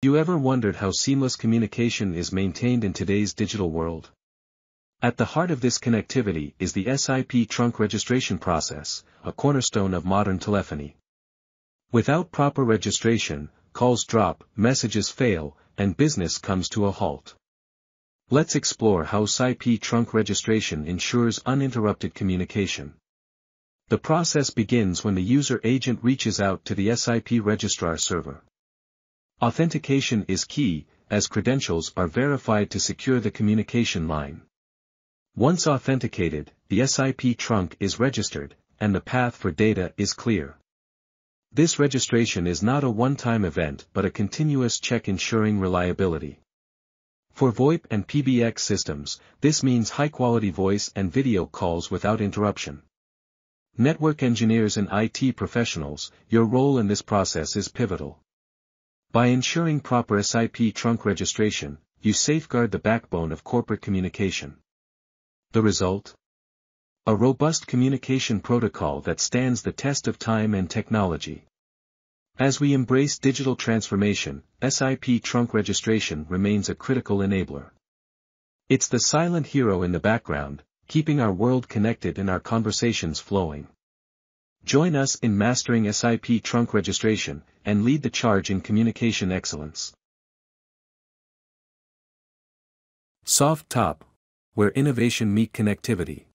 You ever wondered how seamless communication is maintained in today's digital world? At the heart of this connectivity is the SIP trunk registration process, a cornerstone of modern telephony. Without proper registration, calls drop, messages fail, and business comes to a halt. Let's explore how SIP trunk registration ensures uninterrupted communication. The process begins when the user agent reaches out to the SIP registrar server. Authentication is key, as credentials are verified to secure the communication line. Once authenticated, the SIP trunk is registered, and the path for data is clear. This registration is not a one-time event but a continuous check ensuring reliability. For VoIP and PBX systems, this means high-quality voice and video calls without interruption. Network engineers and IT professionals, your role in this process is pivotal. By ensuring proper SIP trunk registration, you safeguard the backbone of corporate communication. The result? A robust communication protocol that stands the test of time and technology. As we embrace digital transformation, SIP trunk registration remains a critical enabler. It's the silent hero in the background, keeping our world connected and our conversations flowing. Join us in mastering SIP trunk registration, and lead the charge in communication excellence. Softtop, where innovation meet connectivity.